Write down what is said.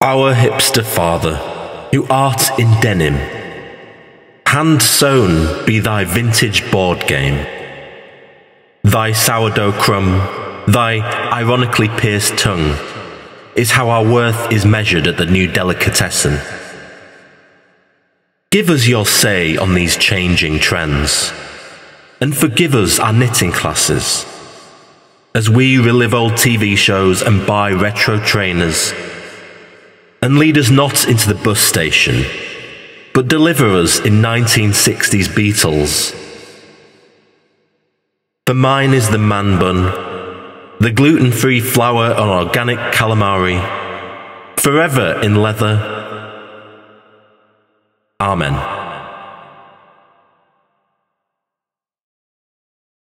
Our hipster father, who art in denim, hand sewn be thy vintage board game. Thy sourdough crumb, thy ironically pierced tongue, is how our worth is measured at the new delicatessen. Give us your say on these changing trends, and forgive us our knitting classes, as we relive old TV shows and buy retro trainers and lead us not into the bus station, but deliver us in 1960s Beatles. For mine is the man bun, the gluten free flour on organic calamari, forever in leather. Amen.